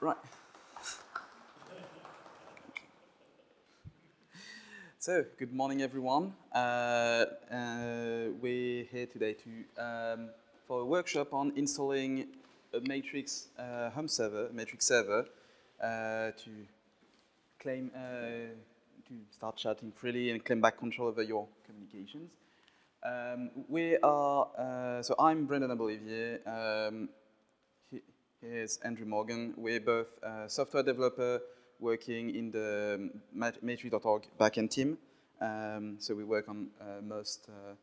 Right. So, good morning, everyone. Uh, uh, we're here today to um, for a workshop on installing a Matrix uh, home server, Matrix server, uh, to claim uh, to start chatting freely and claim back control over your communications. Um, we are uh, so I'm Brendan Abolivier. Um, here's Andrew Morgan. We're both a software developer working in the matrix.org backend team. Um, so we work on uh, most uh,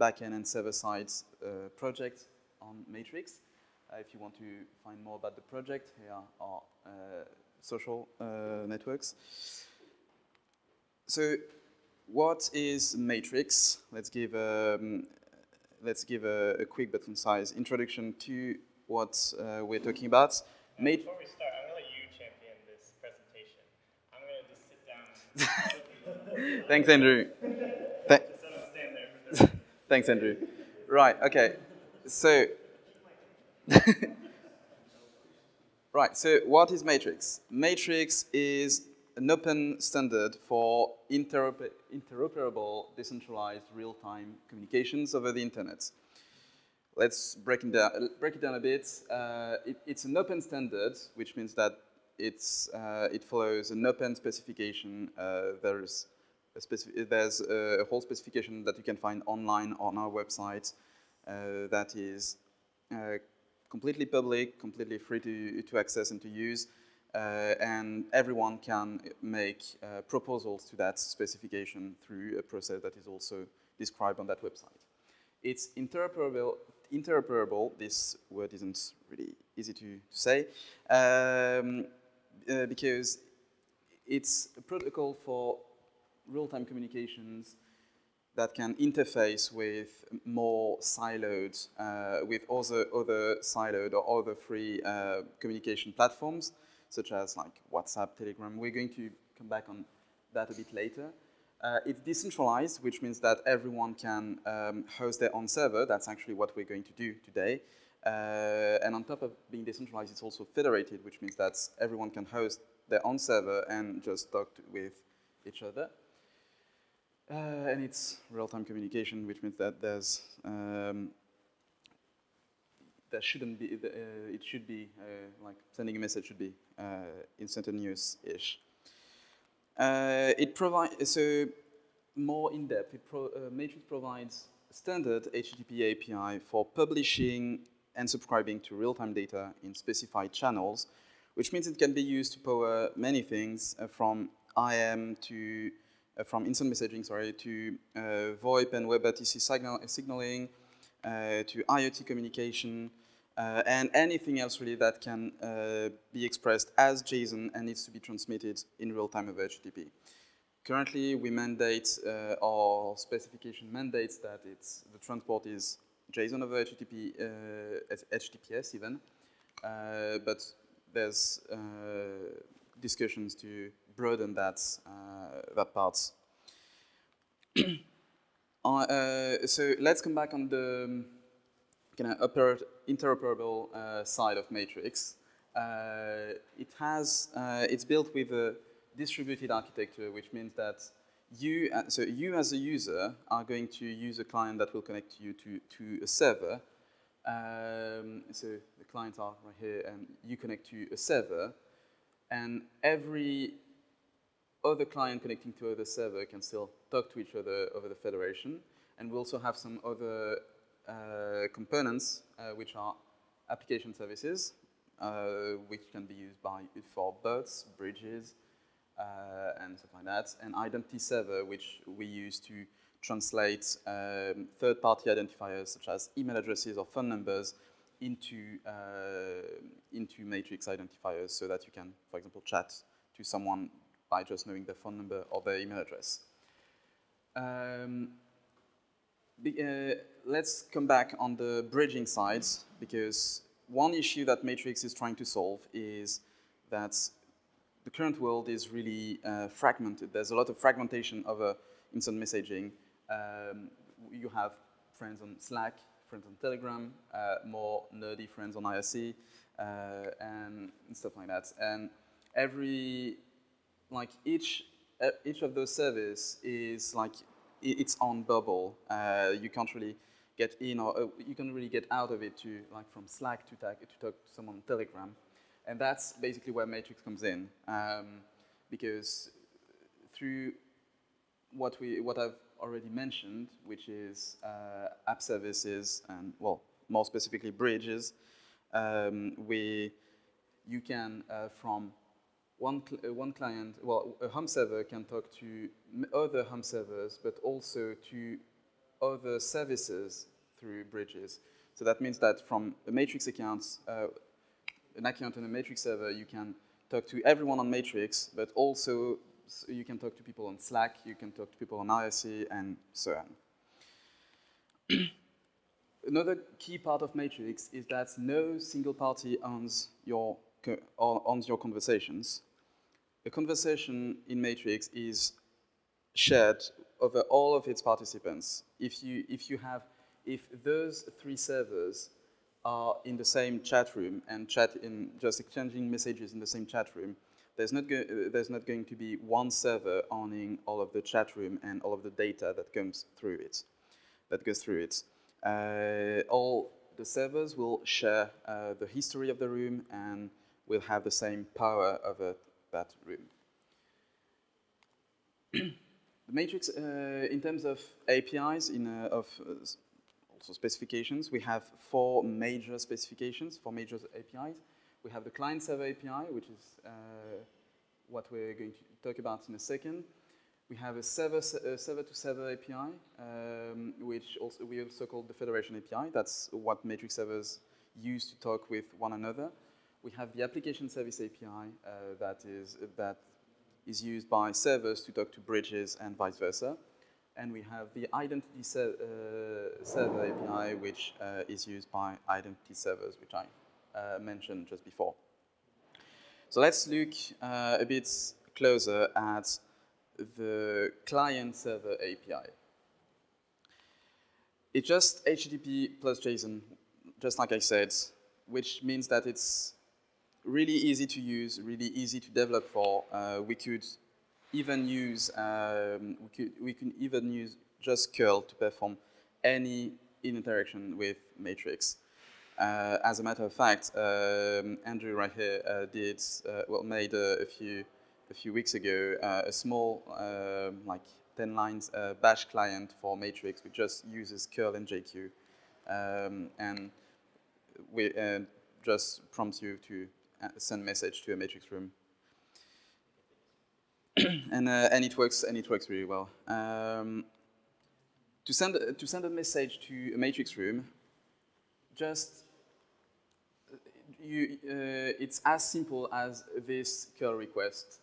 backend and server-side uh, projects on Matrix. Uh, if you want to find more about the project, here are uh, social uh, networks. So what is Matrix? Let's give, um, let's give a, a, quick but concise introduction to what uh, we're talking about. Before we start, I'm going to let you champion this presentation. I'm going to just sit down Thanks, Andrew. Th Thanks, Andrew. Right, okay. So, right, so what is Matrix? Matrix is an open standard for interoper interoperable, decentralized, real-time communications over the internet. Let's break it down, break it down a bit. Uh, it, it's an open standard, which means that it's, uh, it follows an open specification. Uh, there's, a there's a whole specification that you can find online on our website uh, that is uh, completely public, completely free to, to access and to use. Uh, and everyone can make uh, proposals to that specification through a process that is also described on that website. It's interoperable, interoperable this word isn't really easy to, to say, um, uh, because it's a protocol for real-time communications that can interface with more siloed, uh, with other, other siloed or other free uh, communication platforms, such as like WhatsApp, Telegram. We're going to come back on that a bit later. Uh, it's decentralized, which means that everyone can um, host their own server. That's actually what we're going to do today. Uh, and on top of being decentralized, it's also federated, which means that everyone can host their own server and just talk to, with each other. Uh, and it's real-time communication, which means that there's um, there shouldn't be uh, it should be uh, like sending a message should be uh, instantaneous-ish. Uh, it provides so more in depth. Pro Matrix provides standard HTTP API for publishing and subscribing to real-time data in specified channels, which means it can be used to power many things uh, from IM to uh, from instant messaging, sorry, to uh, VoIP and WebRTC signal, signaling, uh, to IoT communication, uh, and anything else really that can uh, be expressed as JSON and needs to be transmitted in real time over HTTP. Currently, we mandate, our specification mandates that it's, the transport is JSON over HTTP, uh, HTTPS even, uh, but there's uh, discussions to broaden that that part. so let's come back on the um, kind of interoperable uh, side of Matrix. Uh, it has, uh, it's built with a distributed architecture, which means that you, uh, so you as a user are going to use a client that will connect you to, to a server. Um, so the clients are right here, and you connect to a server, and every other client connecting to other server can still talk to each other over the federation. And we also have some other components, uh, which are application services, uh, which can be used by for bots, bridges, uh, and stuff like that, and identity server, which we use to translate um, third-party identifiers such as email addresses or phone numbers into, uh, into matrix identifiers so that you can, for example, chat to someone by just knowing their phone number or their email address. Um, be, uh, let's come back on the bridging side because one issue that Matrix is trying to solve is that the current world is really uh, fragmented. There's a lot of fragmentation of uh, instant messaging. Um, you have friends on Slack, friends on Telegram, uh, more nerdy friends on IRC, uh, and stuff like that. And every, like each, each of those servers is like its own bubble. Uh, you can't really get in or uh, you can really get out of it to like from Slack to, talk to talk to someone on Telegram. And that's basically where Matrix comes in. Um, because through what, we, what I've already mentioned, which is uh, app services and, well, more specifically bridges, um, we, you can, uh, from one, cl uh, one client, well, a home server can talk to other home servers, but also to other services through bridges. So that means that from a Matrix account, uh, an account on a Matrix server, you can talk to everyone on Matrix, but also you can talk to people on Slack, you can talk to people on IRC, and so on. Another key part of Matrix is that no single party owns your, owns your conversations. A conversation in Matrix is shared over all of its participants. If you, if you have, if those three servers are in the same chat room and chat in just exchanging messages in the same chat room, there's not, there's not going to be one server owning all of the chat room and all of the data that comes through it, that goes through it. Uh, all the servers will share uh, the history of the room and will have the same power over that room. the matrix, uh, in terms of APIs, in, uh, of uh, also specifications, we have four major specifications, four major APIs. We have the client-server API, which is what we're going to talk about in a second. We have a server-to-server -server API, um, which also we also call the Federation API. That's what Matrix servers use to talk with one another. We have the Application Service API uh, that is that is used by servers to talk to bridges and vice versa. And we have the Identity ser uh, Server API, which uh, is used by identity servers, which I uh, mentioned just before. So let's look uh, a bit closer at the client-server API. It's just HTTP plus JSON, just like I said, which means that it's really easy to use, really easy to develop for. Uh, we could even use, um, we, could, we can even use just curl to perform any interaction with Matrix. Uh, as a matter of fact, um, Andrew right here uh, did uh, well made a, few a few weeks ago uh, a small um, like 10 lines uh, bash client for Matrix which just uses curl and JQ um, and we just prompts you to send a message to a Matrix room and and it works and it works really well. Um, to send to send a message to a Matrix room, just you, uh, it's as simple as this curl request.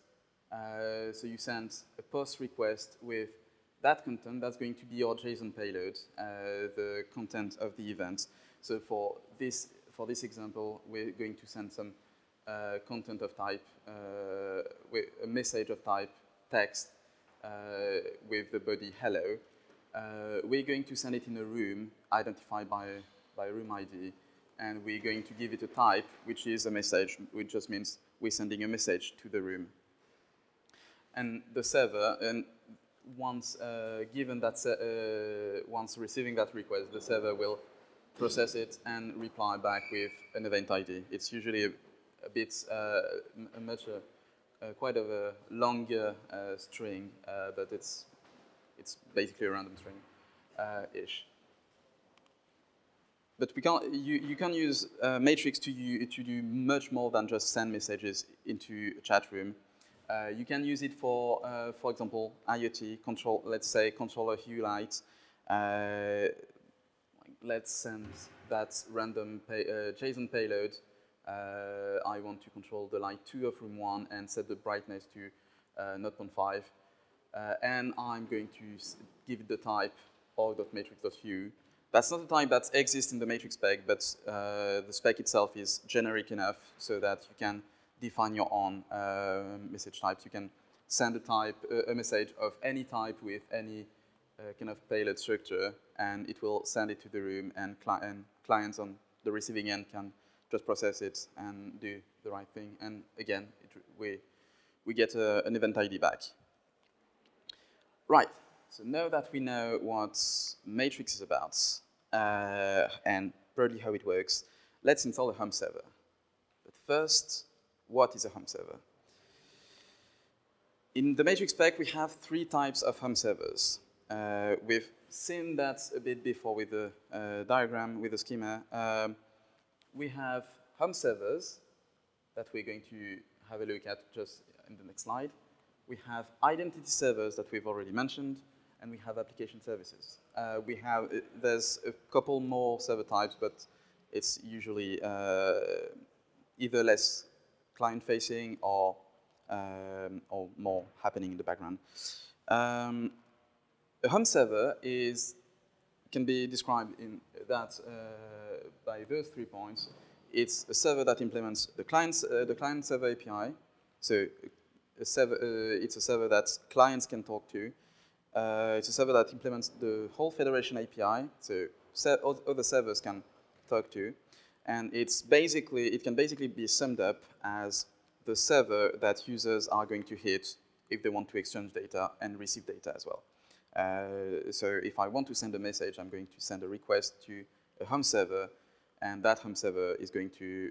Uh, so you send a post request with that content, that's going to be your JSON payload, uh, the content of the event. So for this, for this example, we're going to send some uh, content of type, uh, with a message of type text uh, with the body hello. we're going to send it in a room identified by, by room ID and we're going to give it a type, which is a message, which just means we're sending a message to the room. And the server, and once uh, given that, uh, once receiving that request, the server will process it and reply back with an event ID. It's usually a, a bit, uh, a much, uh, uh, quite of a longer uh, string, but it's, it's basically a random string-ish but we can't. you, you can use Matrix to, you, to do much more than just send messages into a chat room. You can use it for, for example, IoT control. Let's say controller hue light. Uh, let's send that random pay, JSON payload. Uh, I want to control the light two of room one and set the brightness to 0.5. and I'm going to give it the type org.matrix.hue. That's not a type that exists in the matrix spec, but uh, the spec itself is generic enough so that you can define your own uh, message types. You can send a type, uh, a message of any type with any kind of payload structure, and it will send it to the room, and, cli and clients on the receiving end can just process it and do the right thing. And again, it, we, we get a, an event ID back. Right, so now that we know what Matrix is about uh, and broadly how it works, let's install a home server. But first, what is a home server? In the Matrix spec, we have three types of home servers. Uh, we've seen that a bit before with the uh, diagram, with the schema. Um, we have home servers that we're going to have a look at just in the next slide. We have identity servers that we've already mentioned, and we have application services. Uh, we have, uh, there's a couple more server types, but it's usually uh, either less client-facing or, um, or more happening in the background. Um, a home server is can be described in that uh, by those three points. It's a server that implements the client, uh, the client server API. So a server, uh, it's a server that clients can talk to. It's a server that implements the whole federation API. So other servers can talk to. And it's basically, it can basically be summed up as the server that users are going to hit if they want to exchange data and receive data as well. Uh, so if I want to send a message, I'm going to send a request to a home server, and that home server is going to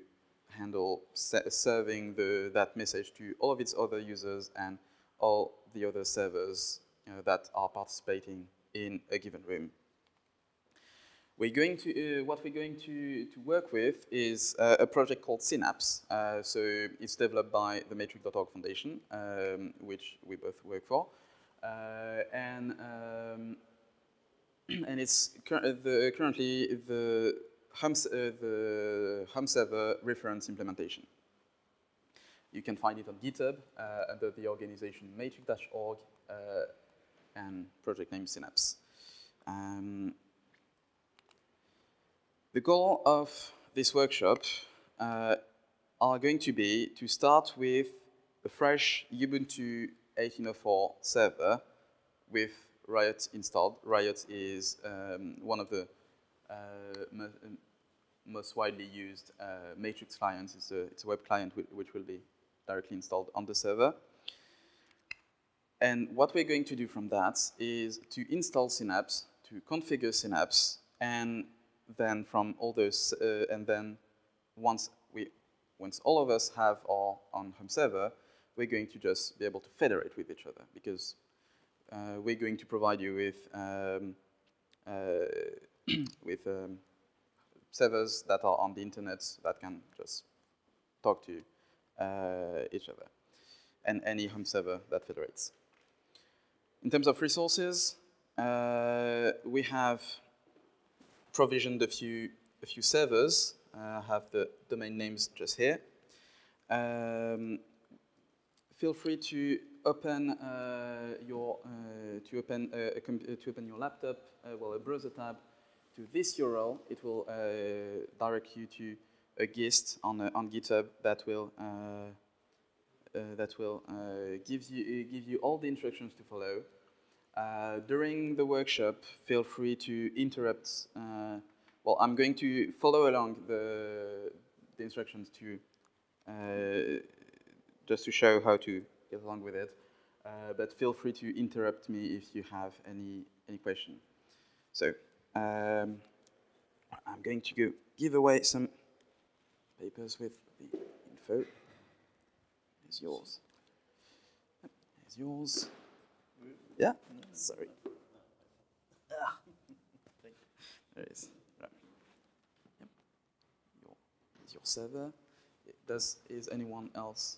handle serving the, that message to all of its other users and all the other servers you know, that are participating in a given room. We're going to, uh, what we're going to, to work with is uh, a project called Synapse. Uh, so it's developed by the Matrix.org Foundation, um, which we both work for. Uh, and um, and it's cur the, currently the home, uh, the reference implementation. You can find it on GitHub uh, under the organization matrix-org and project name Synapse. Um, the goal of this workshop uh, are going to be to start with a fresh Ubuntu 1804 server with Riot installed. Riot is um, one of the uh, mo most widely used uh, Matrix clients. It's a, it's a web client which will be directly installed on the server. And what we're going to do from that is to install Synapse, to configure Synapse, and then from all those, uh, and then once we, once all of us have our on home server, we're going to just be able to federate with each other because uh, we're going to provide you with um, uh, with um, servers that are on the internet that can just talk to uh, each other and any home server that federates. In terms of resources, uh, we have provisioned a few a few servers. I have the domain names just here. Um, feel free to open uh, your uh, to open uh, a to open your laptop, uh, well, a browser tab to this URL. It will uh, direct you to a gist on on GitHub that will that will give you give you all the instructions to follow. during the workshop, feel free to interrupt. well, I'm going to follow along the the instructions to just to show how to get along with it. Uh, but feel free to interrupt me if you have any, any question. So um, I'm going to go give away some papers with the info. Here's yours. Here's yours. Yeah? Sorry. Ah. There it is. Right. Yep. Your, here's your server. Does is anyone else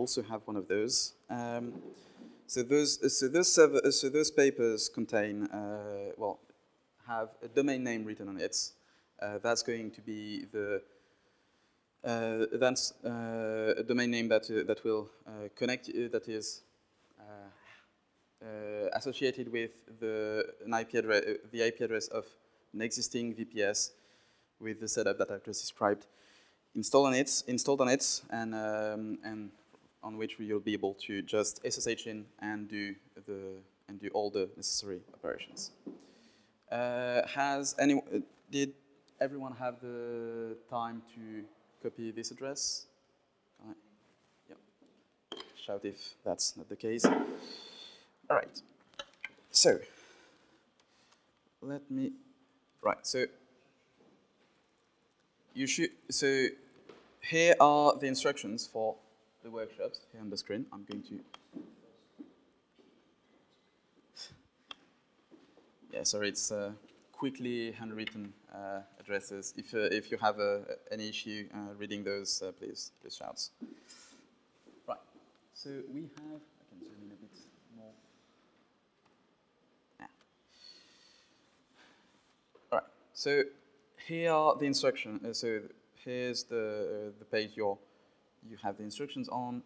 also have one of those. Um, so those, so those, server, so those papers contain, uh, well, have a domain name written on it. Uh, that's going to be the, uh, that's uh, a domain name that, uh, that will uh, connect, that is associated with the, an IP address, the IP address of an existing VPS with the setup that I've just described installed on it, installed on it, and um, and on which you'll be able to just SSH in and do the and do all the necessary operations. Uh, has any uh, did everyone have the time to copy this address? Yep. Shout if that's not the case. All right. So let me. Right. So you should. So here are the instructions for the workshops here on the screen. I'm going to. Yeah, sorry, it's uh, quickly handwritten uh, addresses. If, uh, if you have uh, any issue uh, reading those, uh, please, please shout. Right, so we have, I can zoom in a bit more. Yeah. All right, so here are the instructions. Uh, so here's the, uh, the page you're, you have the instructions on.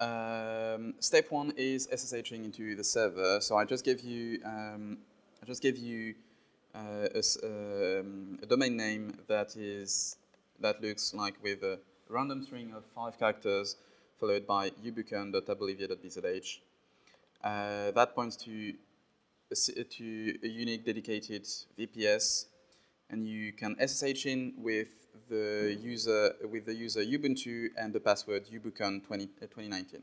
Um, step one is SSHing into the server. So I just gave you, um, I just gave you uh, a, um, a domain name that is that looks like with a random string of five characters followed by ubucon.abolivier.bzh. Uh, that points to a, to a unique dedicated VPS, and you can SSH in with the user with the user Ubuntu and the password ubucon 20, uh, 2019.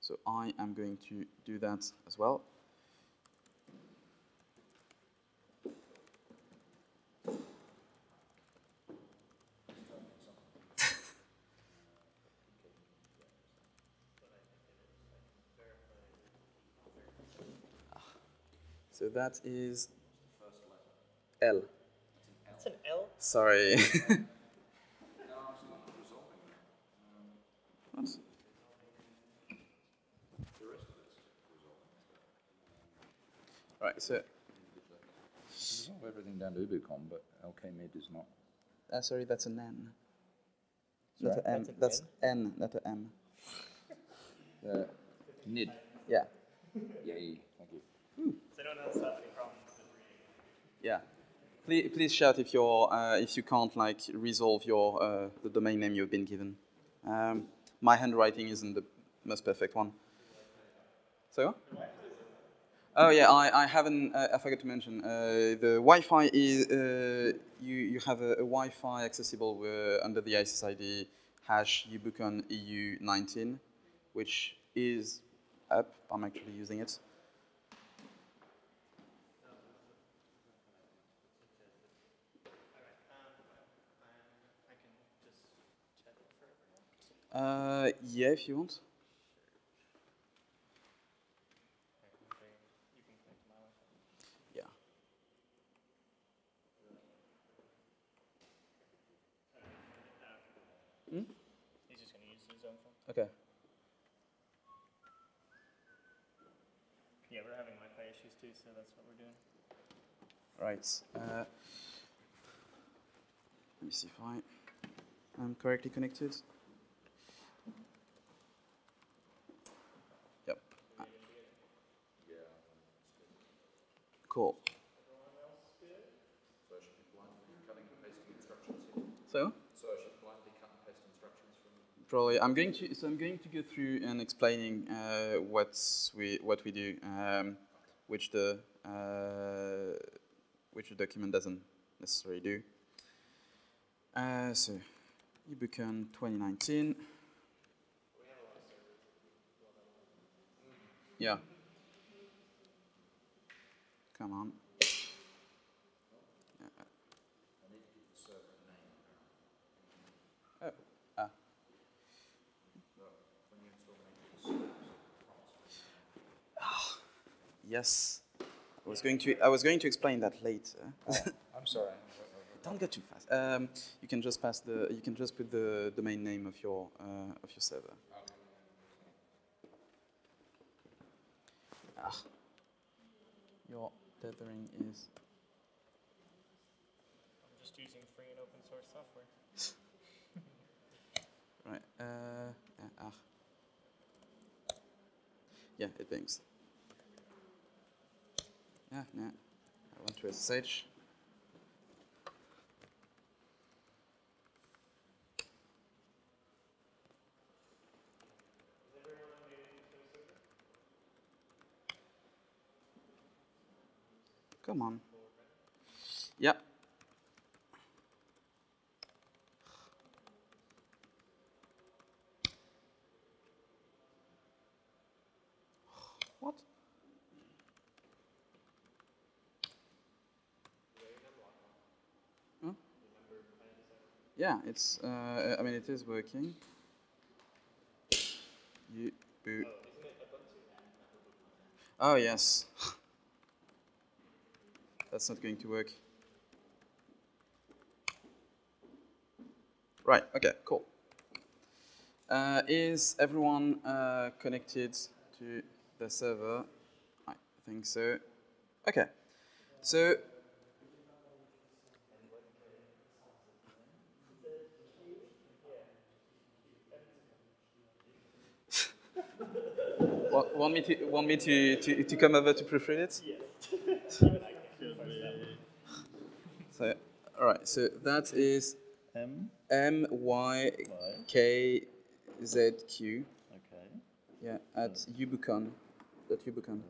So I am going to do that as well. So that is L. It's an L. Sorry. What? Right, so Resolve everything down to Ubucon, but LKMid is not. uh, sorry, that's an N. Not Sorry? an M. That's N, not an M. Uh, NID. Yeah, Yay, thank you. Does anyone else have any problems with reading? yeah. Please, please shout if you're uh, if you can't like resolve your uh, the domain name you've been given. Um, my handwriting isn't the most perfect one. So. Oh yeah, I, I haven't. Uh, I forgot to mention uh, the Wi-Fi is uh, you you have a, a Wi-Fi accessible uh, under the ISSID hash ubucon EU 19, which is up. I'm actually using it. I can just check it for everyone. Uh, yeah, if you want. You can connect to my Wi-Fi. Yeah. He's just going to use his own phone. Okay. Yeah, we're having Wi-Fi issues too, so that's what we're doing. Right. Uh, let me see if I am correctly connected. Yep. Ah. Cool. So I should be blindly cutting and pasting instructions here. So So I should blindly cut and paste instructions from. probably I'm going to so I'm going to go through and explaining uh, what's we what we do, um, which the uh, which the document doesn't necessarily do. Uh, so Ubucon 2019. Yeah. Come on. Uh. Oh. Yes. I was going to I was going to explain that later. I'm sorry. Don't go too fast. Um, you can just pass the you can just put the domain name of your uh, of your server. Ah. Your tethering is I'm just using free and open source software. right. Uh, yeah, ah. Yeah, it pings. Yeah, yeah. I want to SSH. Come on. Yeah. What? Huh? Yeah, it's. Uh, I mean, it is working. You. boot. Oh yes. That's not going to work. Right. Okay. Cool. Uh, is everyone uh, connected to the server? I think so. Okay. So. Want, me to want me to, to, to come over to proofread it? So, all right. So that is M. M Y K Z Q. Okay. Yeah, at ubucon. At ubucon.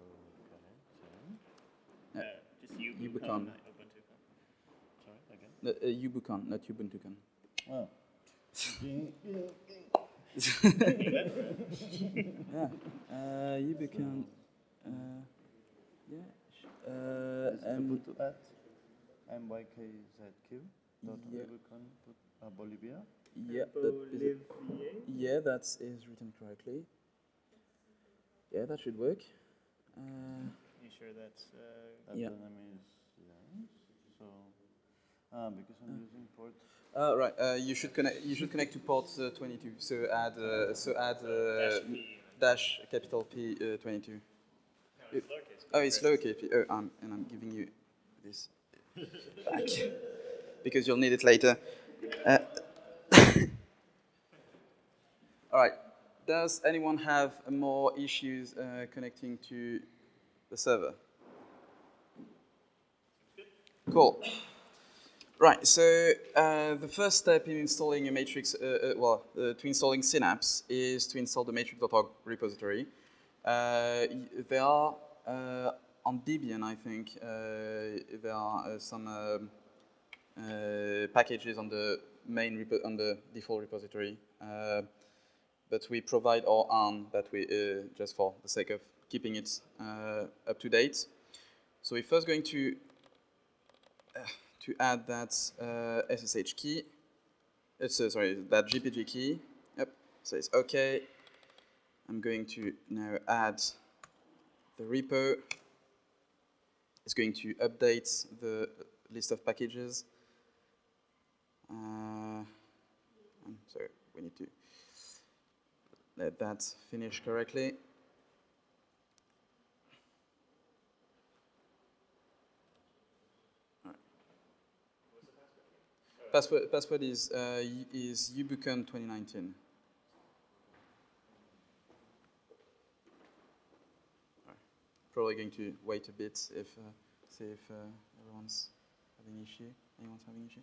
Uh, just you. Ubuntu. not Sorry, again. No, uh, ubucon, not ubuntucon. Oh. Yeah. Uh, ubucon. Uh, yeah. Uh, Is M, Ubuntu at mykzq dot Yeah. Uh, Bolivia. yeah, that is, yeah, that is written correctly. Yeah, that should work. Uh, You sure that's? Uh, That Yeah. the name is yes. So, ah, because I'm using port. uh, right. Uh, you should connect. You should connect to port uh, 22. So add. Uh, so add uh, dash P. dash capital P uh, 22. No, it's lowercase. Oh, it's lowercase p. Oh, um, and I'm giving you this back because you'll need it later. Uh, all right. Does anyone have more issues uh, connecting to the server? Cool. Right. So uh, the first step in installing a matrix, uh, uh, well, uh, to installing Synapse is to install the matrix.org repository. There are on Debian, I think, uh, there are uh, some uh, uh packages on the main on the default repository, uh, but we provide our own that we uh, just for the sake of keeping it up to date. So we're first going to to add that SSH key. It's sorry, that GPG key. Yep. It's OK. I'm going to now add the repo. It's going to update the list of packages. Uh, um, so we need to let that finish correctly. Password, password is uh, is ubucon 2019. Probably going to wait a bit if uh, see if uh, everyone's having issue. Anyone's having issue.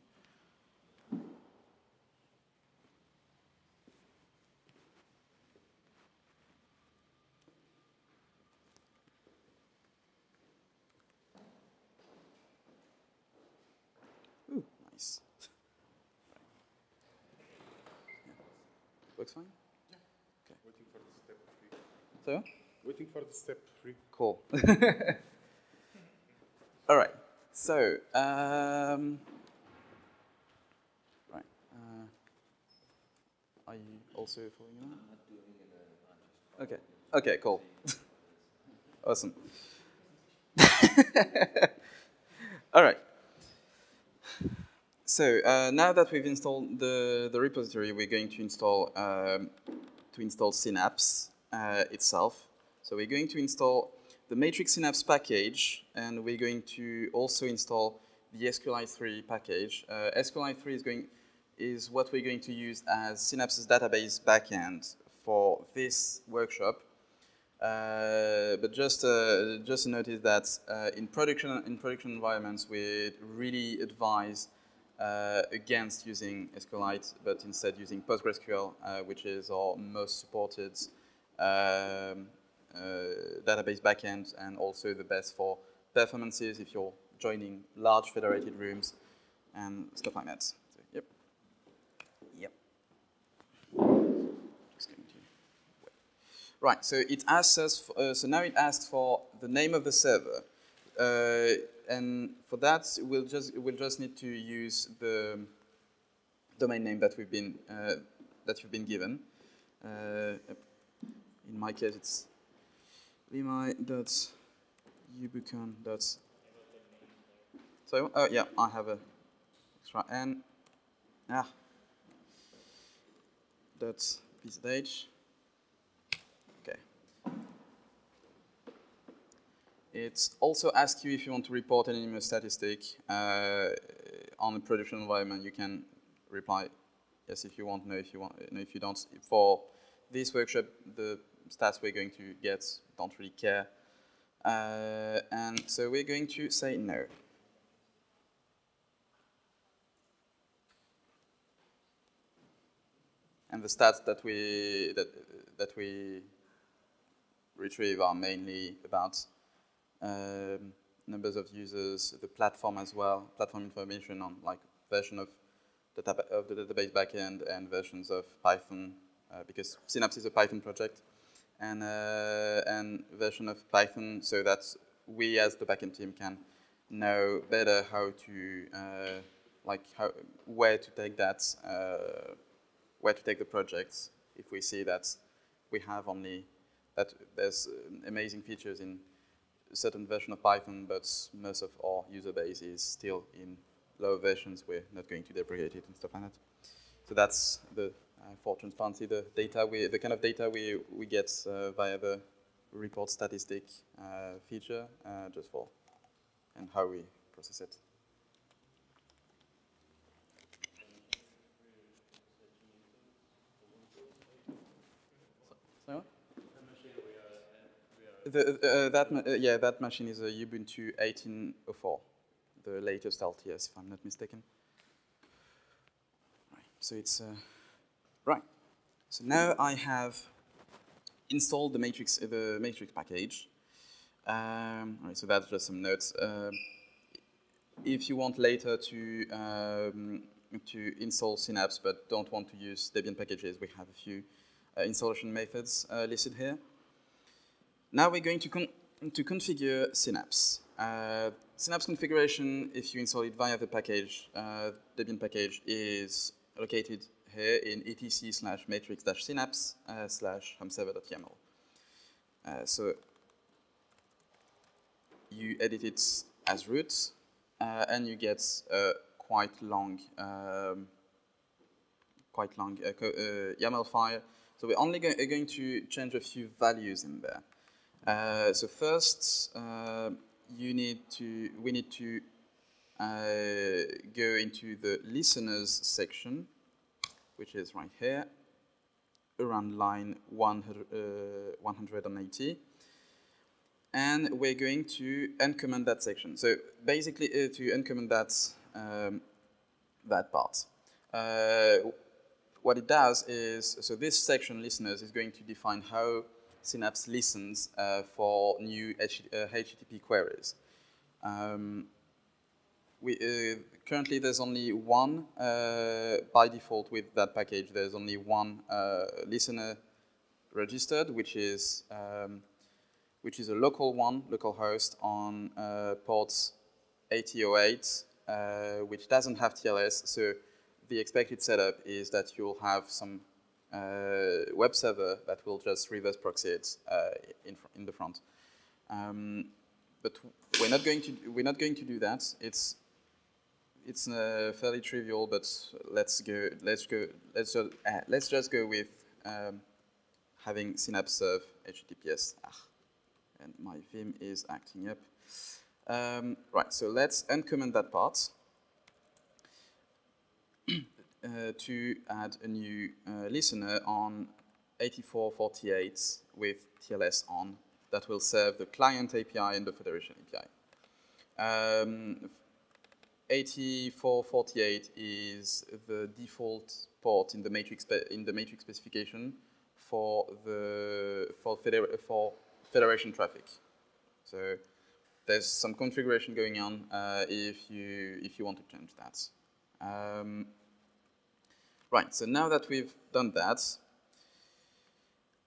Ooh, nice. Yeah. Works fine? Waiting for the step three. So? Waiting for the step three. Cool. All right. So, um, right. Uh, are you also following along? Okay. Okay. Cool. awesome. All right. So uh, now that we've installed the, the repository, we're going to install um, to install Synapse uh, itself. So we're going to install the Matrix Synapse package, and we're going to also install the SQLite3 package. Uh, SQLite3 is going is what we're going to use as Synapse's database backend for this workshop. Uh, but just uh, just notice that uh, in production in production environments, we really advise uh, against using SQLite, but instead using PostgreSQL, uh, which is our most supported um, database backend and also the best for performances if you're joining large federated rooms and stuff like that. So, yep. Yep. Right, so it asks us, for, uh, so now it asks for the name of the server. Uh, and for that, we'll just, we'll just need to use the domain name that we've been, uh, that you've been given. Uh, in my case, it's limai.ubucon. So, oh yeah, I have a extra n. Ah. Dot bzh. Okay. It also asks you if you want to report an anonymous statistic uh, on a production environment. You can reply yes if you want, no if you want, no if you don't. For this workshop, the stats we're going to get don't really care. Uh, and so we're going to say no. And the stats that we that that we retrieve are mainly about um, numbers of users, the platform as well, platform information on like version of the, of the database backend and versions of Python, uh, because Synapse is a Python project, and uh, and version of Python, so that we as the backend team can know better how to uh, like how where to take that uh, where to take the projects if we see that we have only that there's amazing features in a certain version of Python, but most of our user base is still in lower versions. We're not going to deprecate it and stuff like that. So that's the for transparency, the data we, the kind of data we we get uh, via the report statistic uh, feature, uh, just for and how we process it. The, uh, that, uh, yeah, that machine is a Ubuntu 18.04, the latest LTS, if I'm not mistaken. Right, so it's, uh, right. So now I have installed the matrix, uh, the matrix package. Um, so that's just some notes. Uh, if you want later to um, to install Synapse but don't want to use Debian packages, we have a few uh, installation methods uh, listed here. Now we're going to, con to configure Synapse. Uh, Synapse configuration, if you install it via the package, Debian package, is located here in etc slash matrix dash synapse uh, slash homeserver.yaml. Uh, so you edit it as root, uh, and you get a quite long, um, quite long uh, YAML file. So we're only go going to change a few values in there. Uh, so first, uh, you need to, we need to uh, go into the listeners section, which is right here, around line 100, 180. And we're going to uncomment that section. So basically, uh, to uncomment that, um, that part. Uh, what it does is, so this section, listeners, is going to define how Synapse listens uh, for new H uh, HTTP queries. Um, we, uh, currently, there's only one, uh, by default with that package, there's only one uh, listener registered, which is, um, which is a local one, local host on uh, ports 8008, which doesn't have TLS. So the expected setup is that you'll have some uh, web server that will just reverse proxy it uh, in, in the front. Um, but we're not going to we're not going to do that. It's it's uh, fairly trivial, but let's go let's go let's just uh, let's just go with um, having Synapse serve HTTPS. Ah, and my Vim is acting up. Um, right, so let's uncomment that part. uh, to add a new uh, listener on 8448 with TLS on that will serve the client API and the federation API. Um, 8448 is the default port in the matrix in the matrix specification for the for, for federation traffic. So there's some configuration going on uh, if you if you want to change that. Um, right. So now that we've done that,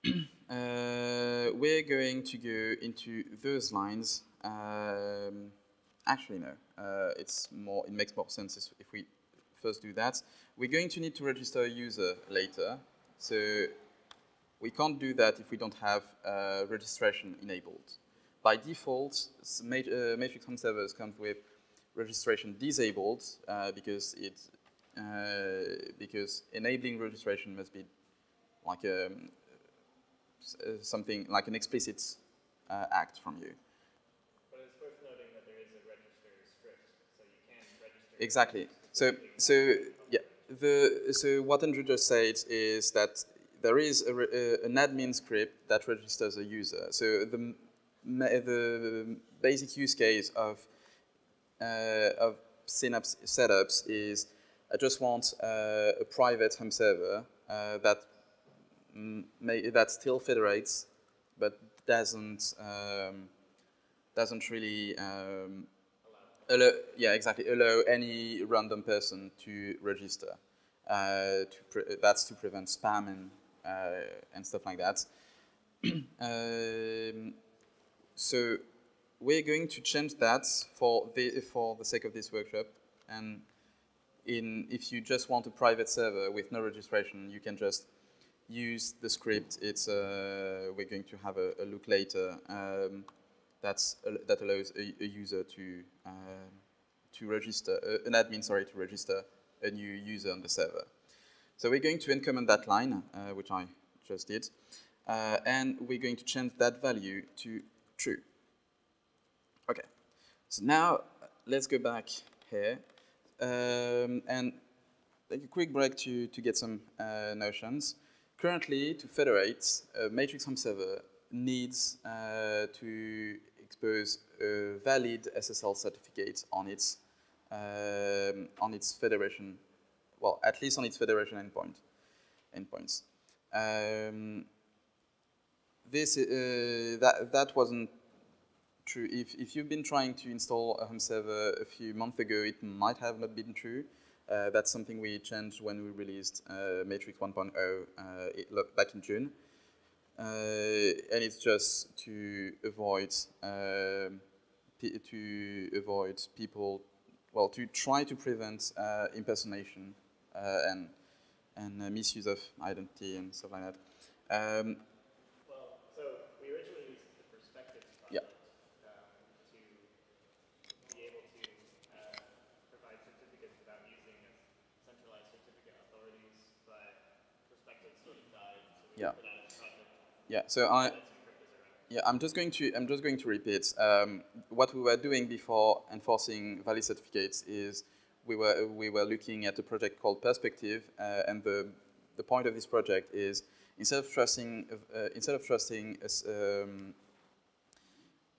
uh, we're going to go into those lines. Um, actually, no. Uh, it's more. It makes more sense if we first do that. We're going to need to register a user later. So we can't do that if we don't have uh, registration enabled. By default, uh, Matrix Home servers comes with registration disabled uh, because it uh, because enabling registration must be like a, um, something like an explicit act from you. But it's worth noting that there is a register script, so you can register. Exactly. So, so yeah, the so what Andrew just said is that there is a, a, an admin script that registers a user. So the the basic use case of uh, of Synapse setups is I just want uh, a private home server uh, that may, that still federates, but doesn't um, doesn't really um, allow, yeah exactly allow any random person to register. Uh, to that's to prevent spam and uh, and stuff like that. um, so we're going to change that for the for the sake of this workshop and in if you just want a private server with no registration, you can just use the script. It's uh, we're going to have a, a look later. Um, that's uh, that allows a, a user to uh, to register uh, an admin, sorry, to register a new user on the server. So we're going to uncomment that line, uh, which I just did, uh, and we're going to change that value to true. Okay. So now let's go back here um, and take a quick break to, to get some uh, notions. Currently, to federate, a matrix home server needs uh, to expose a valid SSL certificate on its um, on its federation, well, at least on its federation endpoint endpoints. Um, this uh, that that wasn't true. If, if you've been trying to install a home server a few months ago, it might have not been true. Uh, that's something we changed when we released uh, Matrix 1.0 uh, back in June. Uh, and it's just to avoid um, to avoid people, well, to try to prevent uh, impersonation uh, and and misuse of identity and stuff like that. Um, Yeah. So I. Yeah, I'm just going to I'm just going to repeat um, what we were doing before enforcing valid certificates is we were we were looking at a project called Perspective, uh, and the the point of this project is instead of trusting uh, instead of trusting a, um,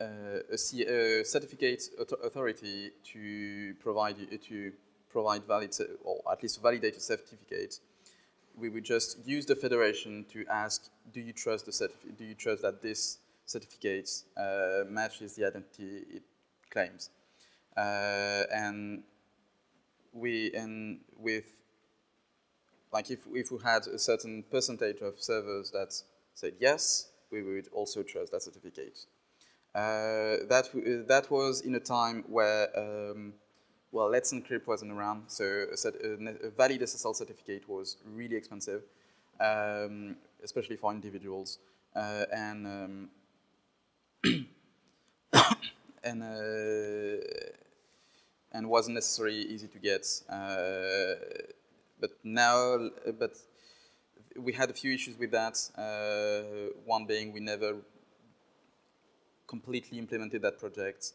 uh, a, C, a certificate authority to provide to provide valid or at least validated certificate we would just use the federation to ask, do you trust the? Do you trust that this certificate uh, matches the identity it claims? Uh, and we and with like if if we had a certain percentage of servers that said yes, we would also trust that certificate. Uh, that that was in a time where um, well, Let's Encrypt wasn't around, so a, a, valid SSL certificate was really expensive, um, especially for individuals, uh, and um, and uh, and wasn't necessarily easy to get. Uh, but now, but we had a few issues with that. Uh, one being we never completely implemented that project.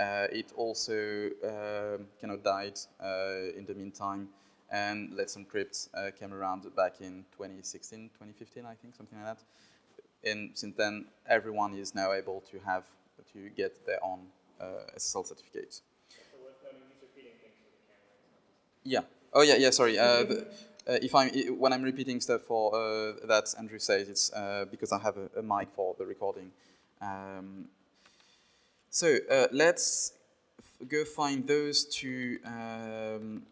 Uh, it also um, kind of died uh, in the meantime, And Let's Encrypt uh, came around back in 2016, 2015, I think, something like that. And since then, everyone is now able to have to get their own uh, SSL certificate. So what's noting he's repeating things for the camera. Yeah. Oh yeah, yeah. Sorry. Uh, the, uh, if I'm when I'm repeating stuff for uh, that Andrew says, it's uh, because I have a, a mic for the recording. Um, so uh, let's go find those two um,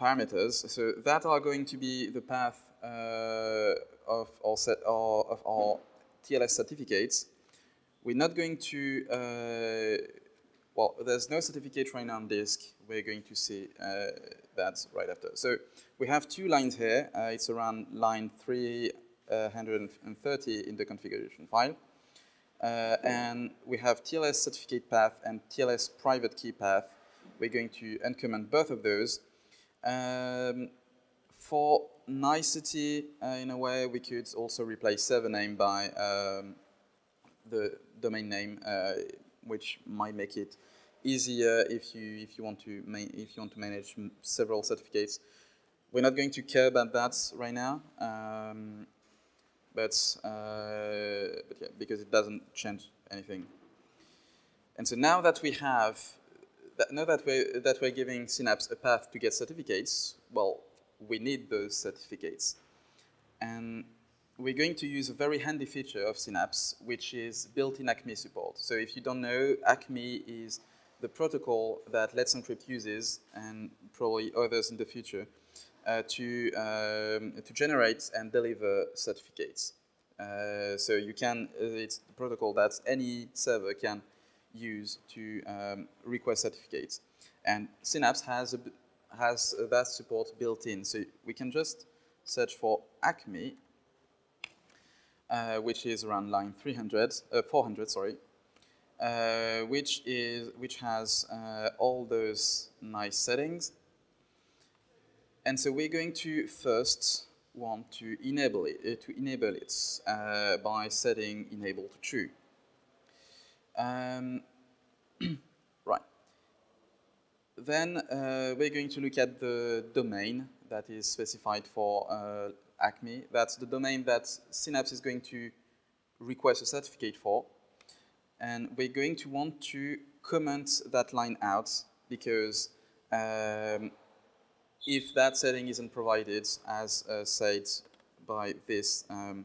parameters. So that are going to be the path uh, of our set or of our TLS certificates. We're not going to uh, well, there's no certificate right now on disk. We're going to see uh, that right after. So we have two lines here. Uh, it's around line 330 in the configuration file. Uh, and we have TLS certificate path and TLS private key path. We're going to uncomment both of those. Um, for nicety, uh, in a way, we could also replace server name by um, the domain name, uh, which might make it easier if you if you want to if you want to manage several certificates. We're not going to care about that right now, um, but uh, but yeah, because it doesn't change anything. And so now that we have that, now that we're that we're giving Synapse a path to get certificates, well, we need those certificates, and we're going to use a very handy feature of Synapse, which is built-in ACME support. So if you don't know, ACME is the protocol that Let's Encrypt uses, and probably others in the future, to, um, to generate and deliver certificates. Uh, so you can, uh, it's the protocol that any server can use to um, request certificates. And Synapse has, a, has uh, that support built in. So we can just search for ACME uh, which is around line 300, uh, 400, sorry, uh, which is which has uh, all those nice settings. And so we're going to first want to enable it uh, to enable it uh, by setting enable to true. Um, right. Then uh, we're going to look at the domain that is specified for uh, Acme. That's the domain that Synapse is going to request a certificate for. And we're going to want to comment that line out because um, if that setting isn't provided as uh, said by this um,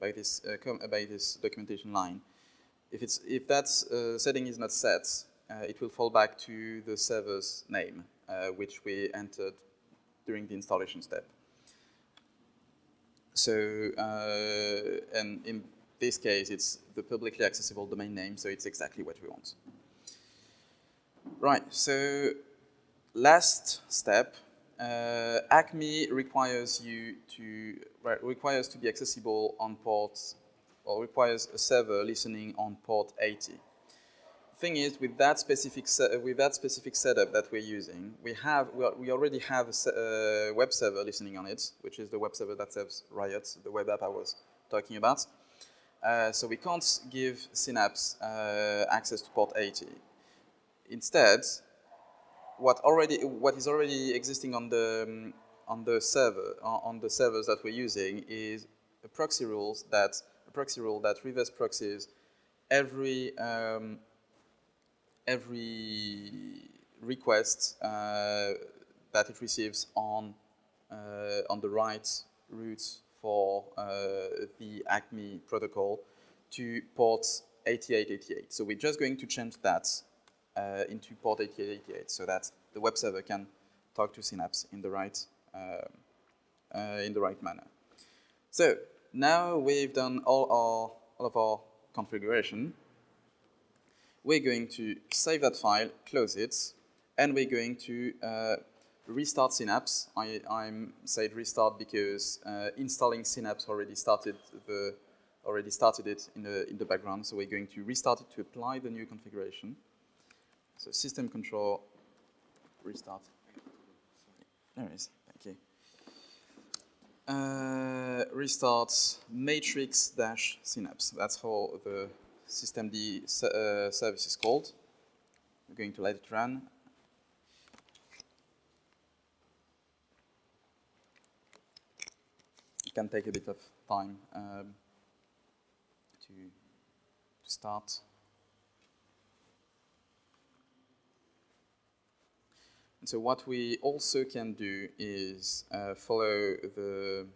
by this uh, by this documentation line, if it's if that uh, setting is not set, uh, it will fall back to the server's name, uh, which we entered during the installation step. So, uh, and in this case, it's the publicly accessible domain name, so it's exactly what we want. Right, so last step, uh, ACME requires you to, right, requires to be accessible on port, or requires a server listening on port 80 thing is, with that specific with that specific setup that we're using, we have we, are, we already have a uh, web server listening on it, which is the web server that serves Riot, the web app I was talking about. Uh, so we can't give Synapse uh, access to port 80. Instead, what already what is already existing on the um, on the server on the servers that we're using is a proxy rules that a proxy rule that reverse proxies every um, every request uh, that it receives on uh, on the right route for uh, the ACME protocol to port 8888. So we're just going to change that uh, into port 8888 so that the web server can talk to Synapse in the right um, uh, in the right manner. So now we've done all our all of our configuration we're going to save that file, close it, and we're going to uh, restart Synapse. I, I'm said restart because uh, installing Synapse already started the already started it in the in the background. So we're going to restart it to apply the new configuration. So system control restart. There it is. Thank you. Uh, restart matrix dash synapse. That's how the systemd uh, service is called. We're going to let it run. It can take a bit of time um, to, to start. So what we also can do is uh, follow the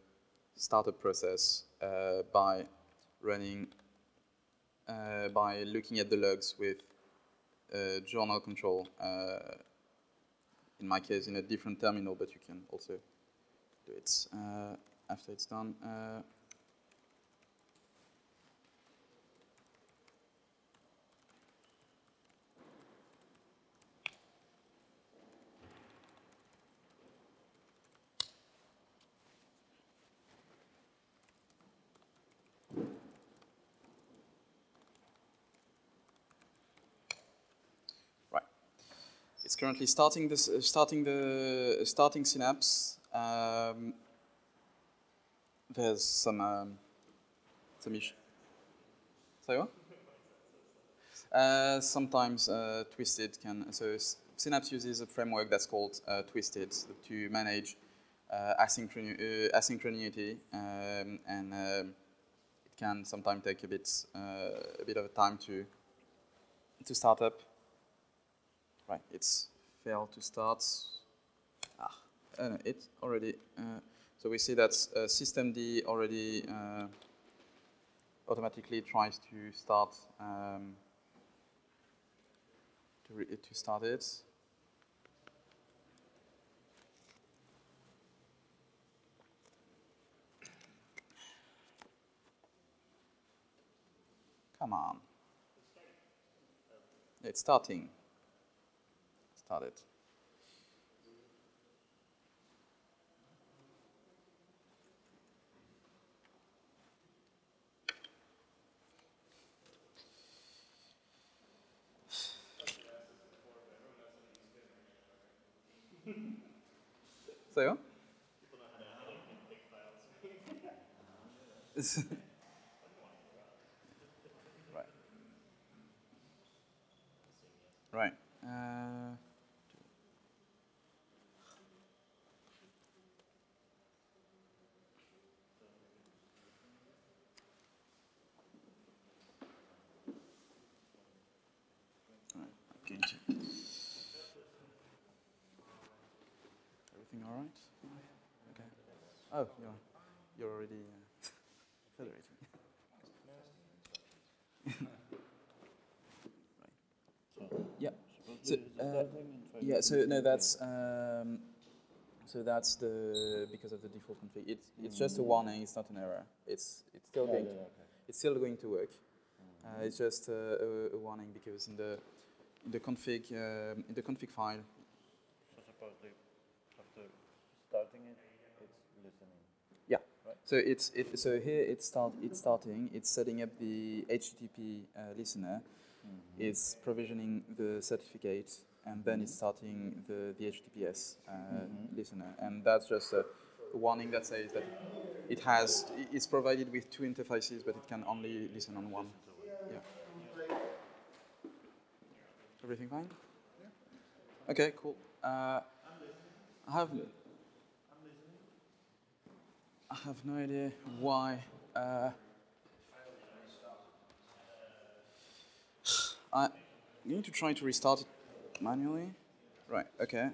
startup process uh, by running, uh, by looking at the logs with uh, journal control. Uh, in my case, in a different terminal, but you can also do it uh, after it's done. Currently starting this, uh, starting the starting Synapse. Um, there's some um, some issue. Sorry, what? Uh, sometimes uh, Twisted can so Synapse uses a framework that's called uh, Twisted to manage uh, uh, asynchronity, um, and um, it can sometimes take a bit uh, a bit of time to to start up. Right, it's failed to start. Ah, uh, it already. Uh, so we see that uh, systemd already uh, automatically tries to start um, to, to start it. Come on. It's starting. Started. Say what? right. Right. Uh, right, I'm going to- Everything all right? Okay. Oh, you're, you're already uh, federating. Yeah. So, uh, yeah. So no, that's um, so that's the because of the default config. It's it's just a warning. It's not an error. It's it's still going. To, it's still going to work. Uh, it's just uh, a, a warning because in the in the config um in the config file So supposedly after starting it, it's listening. Yeah. Right. So it's it, so here it's start it's starting. It's setting up the HTTP uh, listener. It's provisioning the certificate, and then it's starting the the HTTPS uh, listener. And that's just a, a warning that says that it has it's provided with two interfaces, but it can only listen on one. Yeah. Everything fine? Okay. Cool. Uh, I have. I have no idea why. Uh, I need to try to restart it manually. Right. Okay.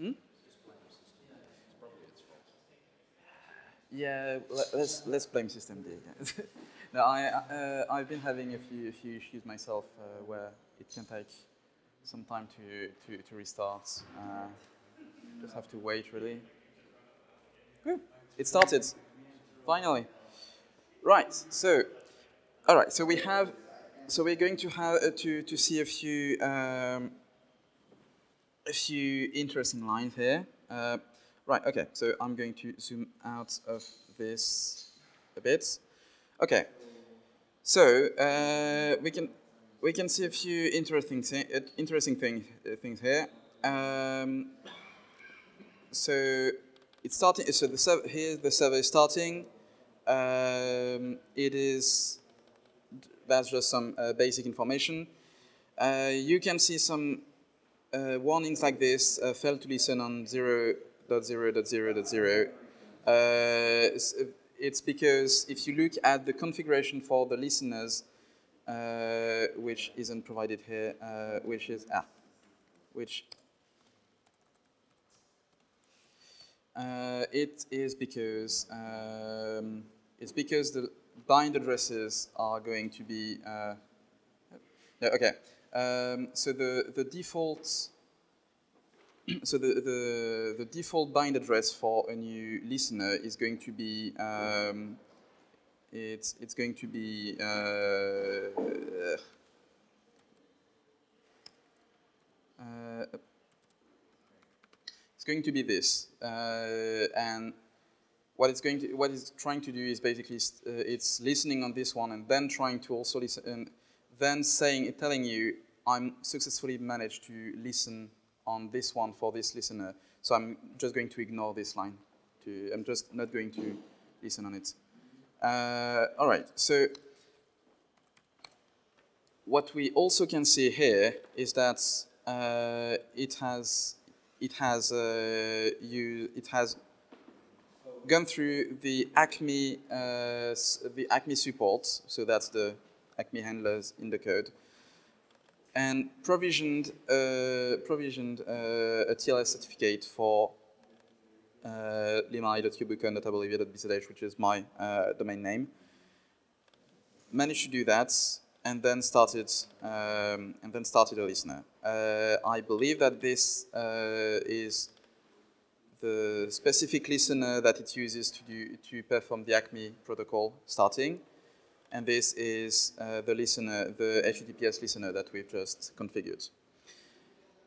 Hmm? Yeah. Let, let's let's blame systemd again. no, I uh, I've been having a few a few issues myself uh, where it can take some time to to, to restart. Uh, just have to wait really. It started. Finally. Right. So, all right. So we have. So we're going to have uh, to to see a few um, a few interesting lines here. Uh, right. Okay. So I'm going to zoom out of this a bit. Okay. So uh, we can we can see a few interesting thi- uh, interesting thing, uh, things here. Um, so it's starting. So the here the server is starting. Um, it is. That's just some uh, basic information. Uh, you can see some uh, warnings like this: failed to listen on 0.0.0.0. Uh, it's because if you look at the configuration for the listeners, which isn't provided here, which is ah, which uh, it is because um, it's because the bind addresses are going to be uh, okay. Um, so the the default so the, the, the default bind address for a new listener is going to be um, it's it's going to be uh, uh, it's going to be this uh, and what it's going to what it's trying to do is basically uh, it's listening on this one and then trying to also listen and then saying telling you I'm successfully managed to listen on this one for this listener. So I'm just going to ignore this line. To, I'm just not going to listen on it. Uh, all right, so what we also can see here is that uh, it has it has uh, you it has gone through the Acme uh, the Acme support. So that's the Acme handlers in the code and provisioned uh, provisioned uh, a TLS certificate for uh, limai.ubucon.wv.bzh, which is my uh, domain name. Managed to do that, and then started um, and then started a listener. Uh, I believe that this is the specific listener that it uses to do to perform the ACME protocol starting and this is uh, the listener, the HTTPS listener that we've just configured.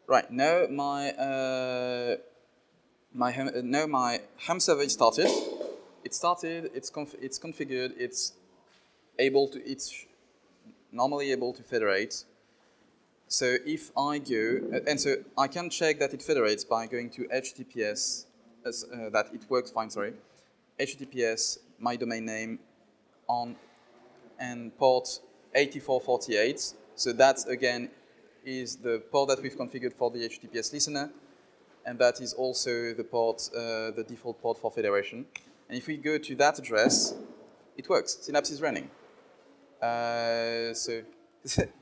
Right now, my uh, my uh, now my home server is started. It started. It's conf it's configured. It's able to. It's normally able to federate. So if I go, uh, and so I can check that it federates by going to HTTPS, as, uh, that it works fine. Sorry, HTTPS my domain name on and port 8448. So that again is the port that we've configured for the HTTPS listener, and that is also the port, uh, the default port for federation. And if we go to that address, it works. Synapse is running. Uh, so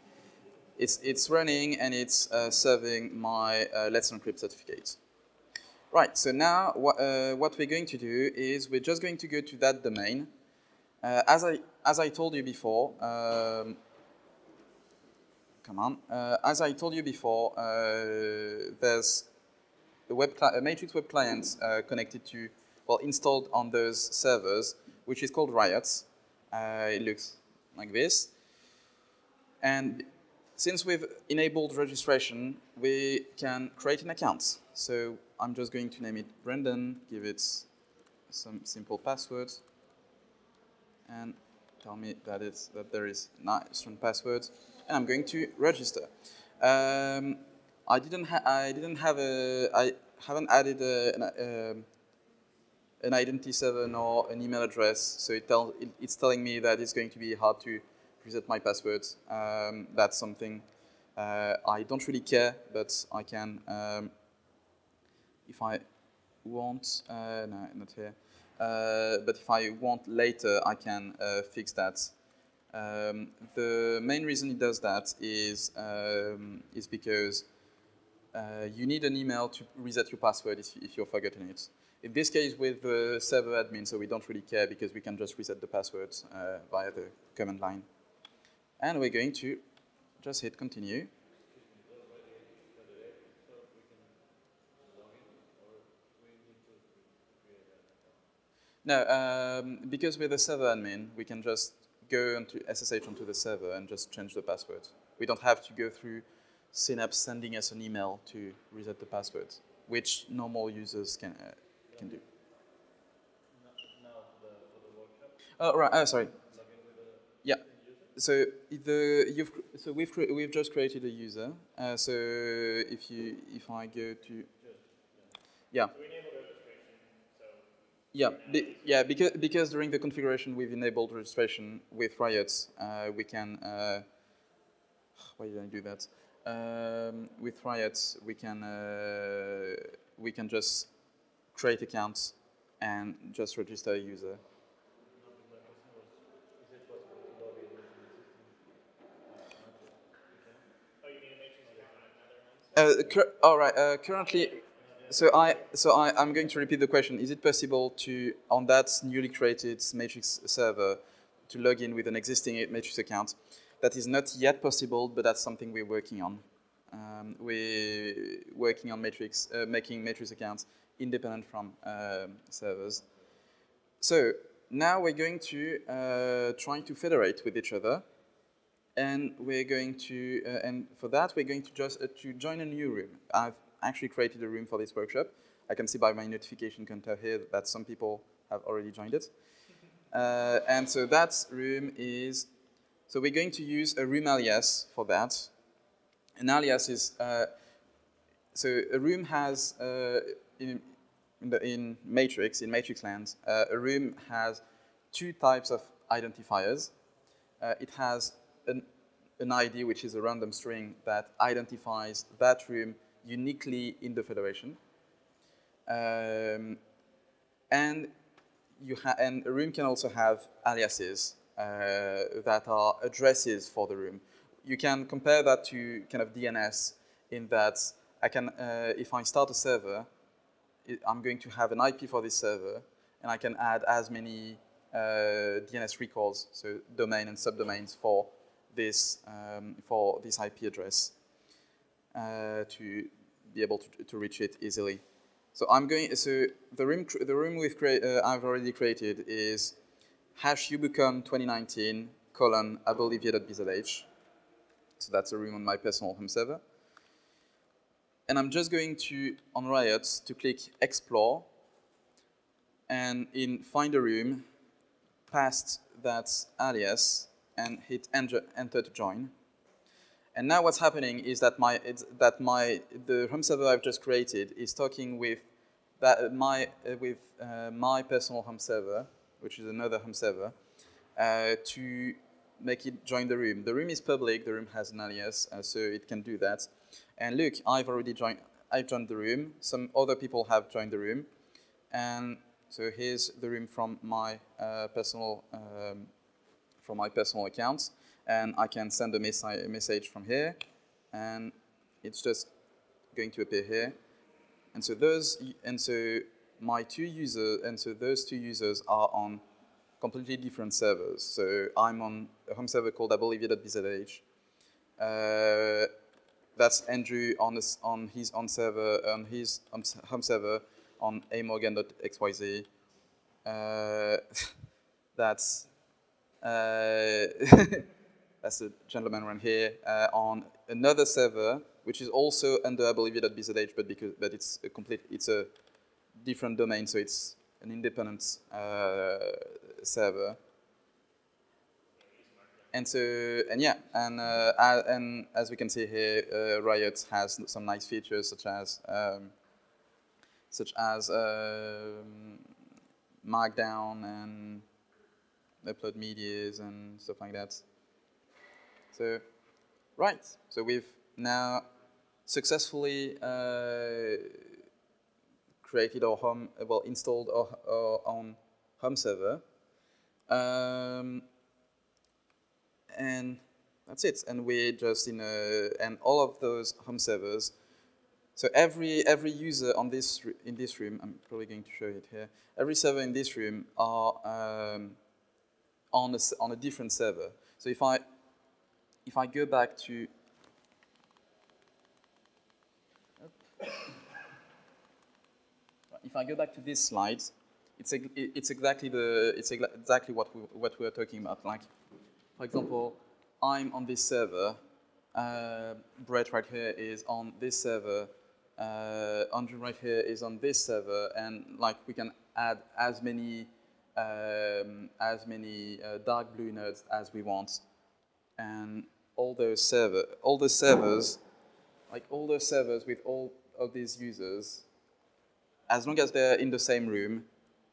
it's it's running and it's uh, serving my uh, Let's Encrypt certificate. Right. So now wha- uh, what we're going to do is we're just going to go to that domain. Uh, as I as I told you before, um, come on. Uh, as I told you before, uh, there's a, web a Matrix web client connected to, well, installed on those servers, which is called Riot. Uh, it looks like this. And since we've enabled registration, we can create an account. So I'm just going to name it Brendan, give it some simple password, and tell me that it's that there is nice strong password, and I'm going to register. Um, I didn't I didn't have a I haven't added a, an, um an identity server nor an email address, so it tell, it, it's telling me that it's going to be hard to reset my password. Um, that's something uh, I don't really care, but I can um, if I want. Uh, no, not here. Uh, but if I want later, I can uh, fix that. Um, the main reason it does that is um, is because uh, you need an email to reset your password if, if you're forgetting it. In this case, with the server admin, so we don't really care because we can just reset the password uh, via the command line. And we're going to just hit continue. No, um, because with the server admin, we can just go onto SSH onto the server and just change the password. We don't have to go through Synapse sending us an email to reset the password, which normal users can uh, can do. Oh right. Oh sorry. Yeah. So the you've so we've cre- we've just created a user. Uh, so if you if I go to yeah. Yeah, be, yeah, because, because during the configuration we've enabled registration with Riot, uh, we can. Uh, why did I do that? Um, with Riot, we can uh, we can just create accounts and just register a user. Uh, all right. Uh, currently, so I so I I'm going to repeat the question. Is it possible to on that newly created Matrix server to log in with an existing Matrix account? That is not yet possible, but that's something we're working on. Um, we're working on Matrix, uh, making Matrix accounts independent from um servers. So now we're going to uh, try to federate with each other and we're going to, uh, and for that, we're going to just uh, to join a new room. I've actually created a room for this workshop. I can see by my notification counter here that some people have already joined it. Uh, and so that room is, so we're going to use a room alias for that. An alias is, uh, so a room has, uh, in, in, the, in Matrix, in Matrix land, uh, a room has two types of identifiers. Uh, it has an, an ID, which is a random string that identifies that room uniquely in the federation. Um, and, you have and a room can also have aliases uh, that are addresses for the room. You can compare that to kind of DNS in that I can, uh, if I start a server, I'm going to have an IP for this server, and I can add as many uh, DNS records, so domain and subdomains for this um, for this IP address uh, to be able to, to reach it easily. So I'm going. So the room the room we've uh, I've already created is hash ubucon 2019 colon abolivier.bzh. So that's a room on my personal home server. And I'm just going to on Riot to click explore, and in find a room, past that alias, and hit enter, enter to join. And now what's happening is that my that my the home server I've just created is talking with that my uh, with uh, my personal home server, which is another home server, uh, to make it join the room. The room is public. The room has an alias, uh, so it can do that. And look, I've already joined. I've joined the room. Some other people have joined the room, and so here's the room from my uh, personal um, from my personal accounts, and I can send a, a message from here, and it's just going to appear here. And so those, and so my two users, and so those two users are on completely different servers. So I'm on a home server called abolivier.bzh. Uh, that's Andrew on his, on his on server on his home server on amorgan.xyz. Uh, that's that's a gentleman right here uh, on another server, which is also under abolivier.bzh, but because but it's a complete it's a different domain, so it's an independent uh, server. And so, and yeah, and uh, and as we can see here, uh, Riot has some nice features such as um, such as um, Markdown and upload medias and stuff like that. So, right. So we've now successfully uh, created our home, well, installed our, our own home server. Um, and that's it. And we're just in a, and all of those home servers. So every every user on this in this room, I'm probably going to show it here. Every server in this room are um, on a, on a different server. So if I, if I go back to, if I go back to this slide, it's, it's exactly the, it's exactly what we, what we are talking about. Like, for example, I'm on this server, uh, Brett right here is on this server, uh, Andrew right here is on this server, and like we can add as many um, as many uh, dark blue nodes as we want. And all those server, all the servers, like all those servers with all of these users, as long as they're in the same room,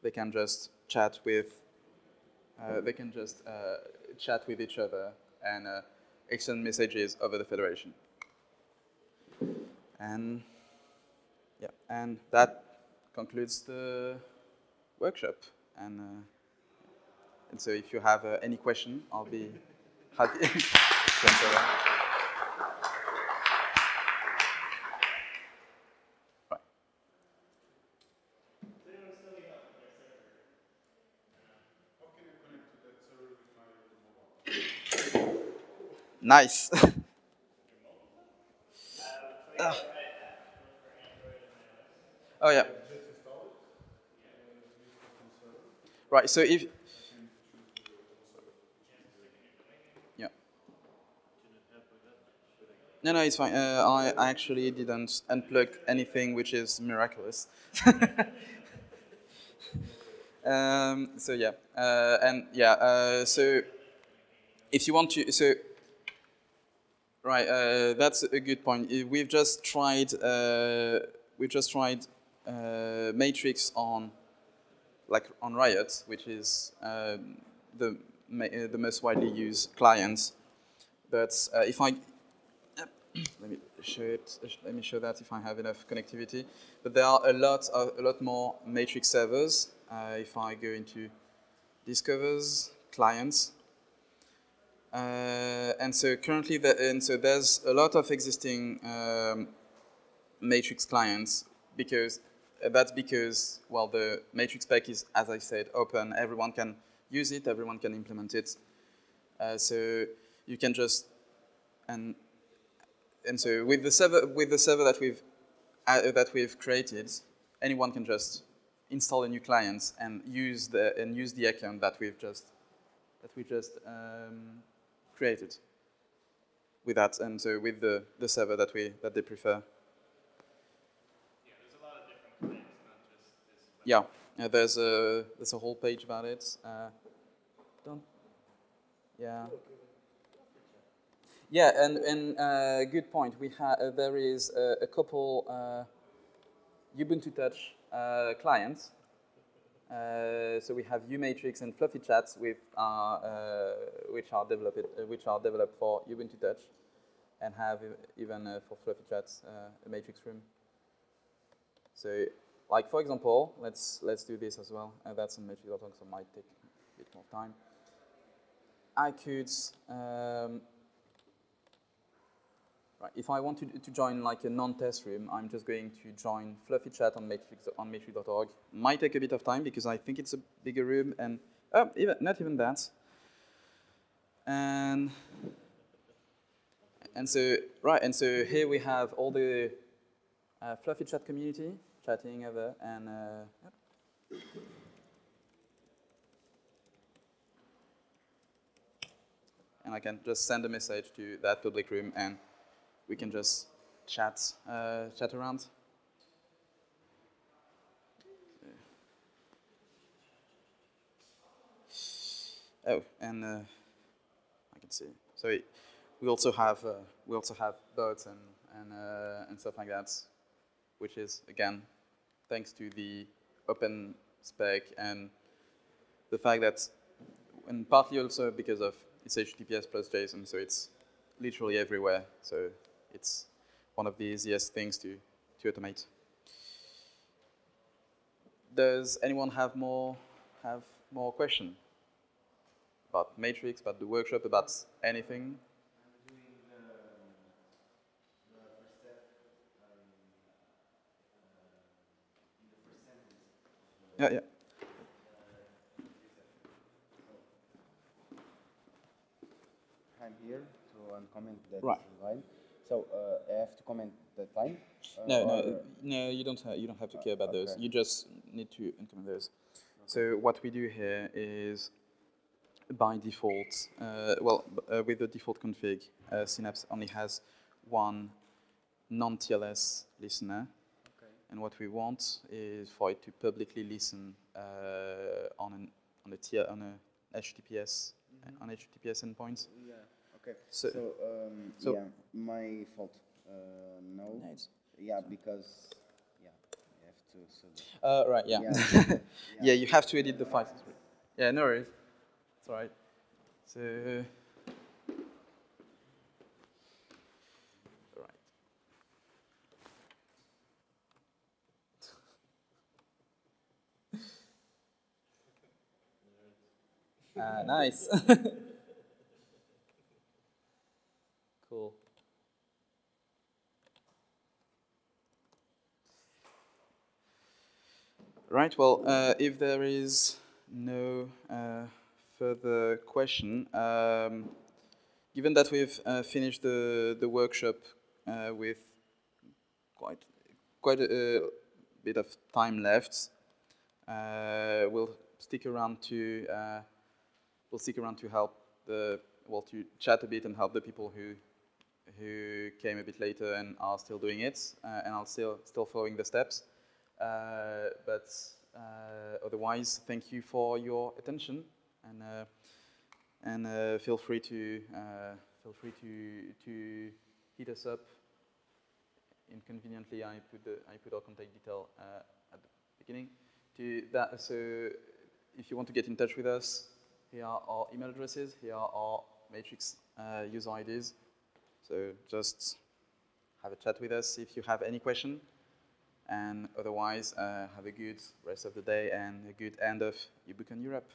they can just chat with, uh, they can just uh, chat with each other and uh, exchange messages over the federation. And yeah, and that concludes the workshop. And, uh, and so if you have uh, any question, I'll be happy to answer. Right. Nice. Ah. Oh yeah. Right. So if yeah. No, no, it's fine. Uh, I actually didn't unplug anything, which is miraculous. um, so yeah, uh, and yeah, uh, so if you want to, so right, uh, that's a good point. Uh, We've just tried, uh, we've just tried uh, Matrix on, like on Riot, which is um, the uh, the most widely used client. But uh, if I let me show it. Let me show that if I have enough connectivity. But there are a lot, of, a lot more Matrix servers. Uh, if I go into discovers clients, uh, and so currently, the, and so there's a lot of existing um, Matrix clients because that's because well the Matrix spec is, as I said, open. Everyone can use it. Everyone can implement it. Uh, so you can just and and so with the server with the server that we've uh, that we've created, anyone can just install a new client and use the and use the account that we've just that we just um, created with that and so with the, the server that we that they prefer. Yeah, there's a lot of different things, not just this. But Yeah, uh, there's a there's a whole page about it. Uh, don't. Yeah. Yeah, and and uh, good point. We have uh, there is a, a couple uh, Ubuntu Touch uh, clients. Uh, so we have uMatriks and Fluffy Chats with our, uh, which are developed uh, which are developed for Ubuntu Touch, and have even uh, for Fluffy Chats uh, a matrix room. So, like for example, let's let's do this as well. Uh, that's on matrix.org, so might take a bit more time. I could, um, right, if I want to, to join like a non-test room, I'm just going to join Fluffy Chat on matrix on matrix.org. Might take a bit of time because I think it's a bigger room, and oh, even not even that. And and so right, and so here we have all the uh, Fluffy Chat community chatting over, and uh, yep. and I can just send a message to that public room, and we can just chat uh, chat around. Oh, and uh, I can see. So we also have uh, we also have bots and and uh, and stuff like that, which is again thanks to the open spec and the fact that, and partly also because of it's HTTPS plus JSON, so it's literally everywhere. So it's one of the easiest things to to automate. Does anyone have more have more question about Matrix, about the workshop, about anything? Yeah, yeah. I'm here to um, comment that Right. line. So uh, I have to comment that line. uh, No, no, no. You don't. Have, you don't have to care about those. You just need to implement those. So what we do here is, by default, uh, well, uh, with the default config, uh, Synapse only has one non-TLS listener, and what we want is for it to publicly listen uh, on an on a tier on a HTTPS on HTTPS endpoints. Yeah. Okay. So- So, um, so- yeah, my fault. Uh, no. No, it's- Yeah, because yeah, you have to. So Uh, right, yeah. Yeah. yeah. you have to edit the files. Yeah, no worries. It's all right. So, Ah, nice. cool. Right, well, uh, if there is no uh, further question, um, given that we've uh, finished the, the workshop uh, with quite, quite a, a bit of time left, uh, we'll stick around to uh, we'll stick around to help the well to chat a bit and help the people who who came a bit later and are still doing it uh, and are still still following the steps. Uh, but uh, otherwise, thank you for your attention and uh, and uh, feel free to uh, feel free to to hit us up. Inconveniently, I put the I put our contact detail at the beginning. To that, so if you want to get in touch with us, here are our email addresses. Here are our matrix user IDs. So just have a chat with us if you have any question. And otherwise, uh, have a good rest of the day and a good end of Ubucon Europe.